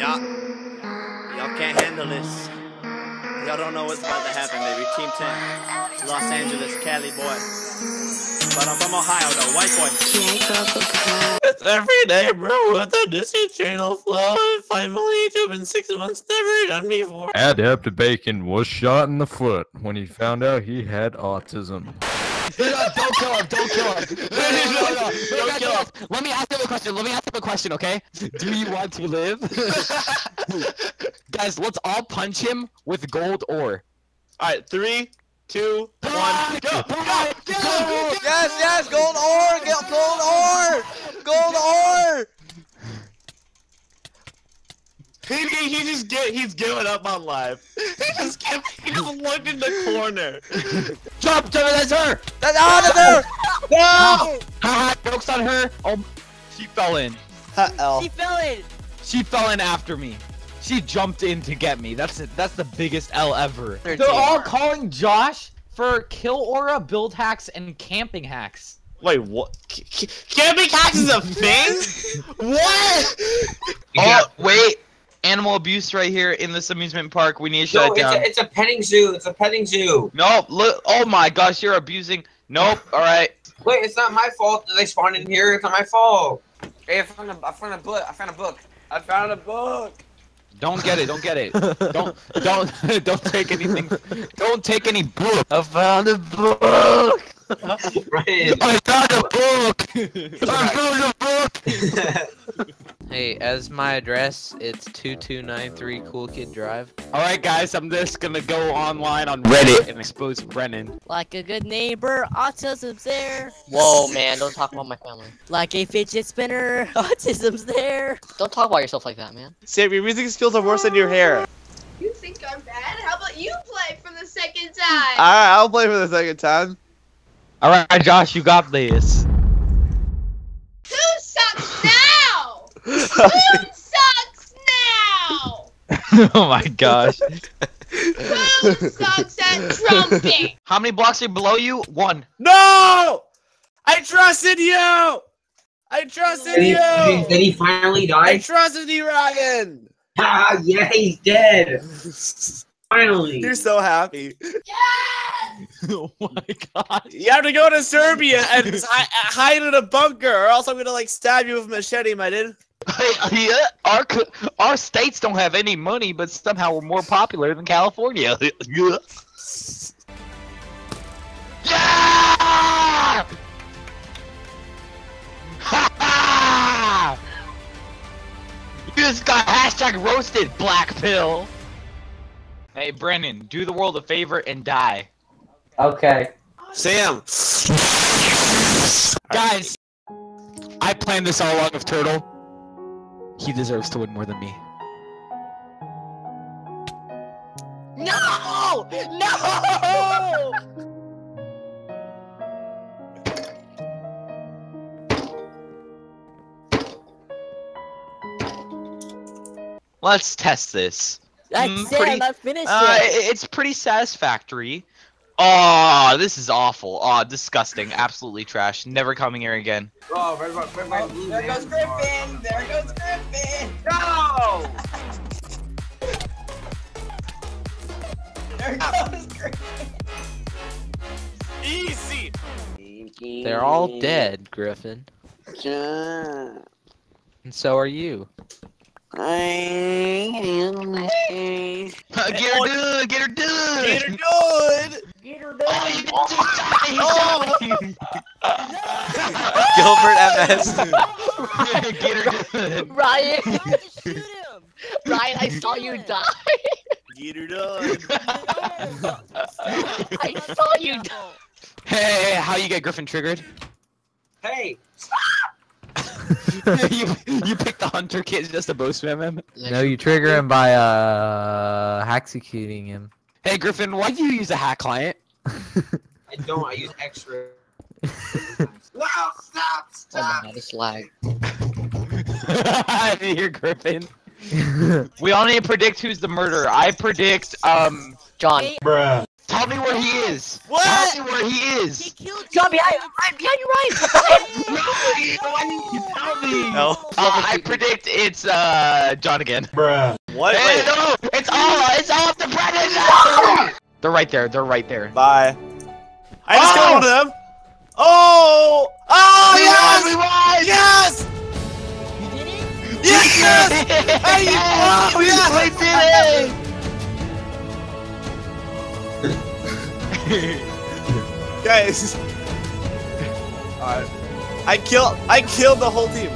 Y'all, y'all can't handle this. Y'all don't know what's about to happen, baby. Team 10, Los Angeles, Cali boy. But I'm from Ohio, though, white boy. It's every day, bro, with the Disney Channel flow. Finally, YouTube in six months, never done before. Adept Bacon was shot in the foot when he found out he had autism. No, no, don't kill him. Don't kill him. No, no, no, no. Don't kill him. Let me ask him a question. Let me ask him a question, okay? Do you want to live? Guys, let's all punch him with gold ore. Alright, three, two, one, go! Go! Go! Yes, yes, gold ore, get gold ore, gold ore. He, he, he just get he's giving up on life. He just kept he just looked in the corner. Jump, jump, that's her! That's ah, out of there. No. Haha, joke's on her. Oh, she fell in. Uh-oh. She fell in. She fell in after me. She jumped in to get me. That's it. that's the biggest L ever. They're They're all calling Josh for kill aura, build hacks, and camping hacks. Wait, what? C- c- Camping hacks is a thing? what? Oh, wait. Animal abuse right here in this amusement park. We need to shut No, it it's down. a, it's a petting zoo. It's a petting zoo. Nope. Look. Oh my gosh, you're abusing. Nope. All right. Wait, it's not my fault that they spawned in here. It's not my fault. Hey, I found a, I found a book. I found a book. I found a book. Don't get it. Don't get it. don't don't don't take anything. Don't take any book. I found a book. Right. I found a book. I found a book. Hey, as my address, it's 2293 Cool Kid Drive. All right, guys. I'm just gonna go online on Reddit and expose Brennan. Like a good neighbor, autism's there. Whoa, man, don't talk about my family. Like a fidget spinner, autism's there. Don't talk about yourself like that, man. Sam, your music skills are worse than your hair. You think I'm bad? How about you play for the second time? Alright, I'll play for the second time. All right, Josh, you got this. Now? Who sucks now? oh my gosh. Who sucks at trumping? How many blocks are below you? One. No! I trusted you! I trusted Did he, you! did, did he finally die? I trusted you, Ryan! Ah, yeah, he's dead. Finally. You're so happy. Yes! oh my god. You have to go to Serbia and hide in a bunker, or else I'm gonna like stab you with a machete, my dude. yeah, our our states don't have any money, but somehow we're more popular than California. yeah! Ha-ha! you just got hashtag roasted, black pill. Hey, Brennan, do the world a favor and die. Okay. Sam. Guys, I planned this all along with Turtle. He deserves to win more than me. No! No! Let's test this. That's Mm, it. pretty- I'm not finished Uh, yet. it's pretty satisfactory. Oh, this is awful. Oh, disgusting. Absolutely trash. Never coming here again. Oh, blue, oh, there goes Griffin. There goes Griffin. No! There goes Griffin. Easy. They're all dead, Griffin. And so are you. get her done. Get her done. Get her good. Get her Oh, done. Didn't Gilbert MS. Get her done. Ryan! You have to shoot him. Ryan, I saw you die! Get her done. I saw you die! Hey, hey, hey, how you get Griffin triggered? Hey! you you pick the hunter kit just to bow spam him. No, you trigger him by uh executing him. Hey Griffin, why do you use a hack client? I don't. I use extra. no! Stop! Oh Stop! my god, this lag. I didn't hear Griffin. We all need to predict who's the murderer. I predict um John. Hey, Tell me where he is. What? Tell me where he is. He killed John, behind you, Ryan, behind you, Ryan. No. Uh, I predict it's uh John again. Bruh. What? Hey, no, it's all it's all the to Brennan. They're right there. They're right there. Bye. I just Oh! killed one of them. Oh! Oh yes! Yes! You did it? Yes! Hey, you- oh, yes! I did it! Guys. Alright. I killed I killed the whole team.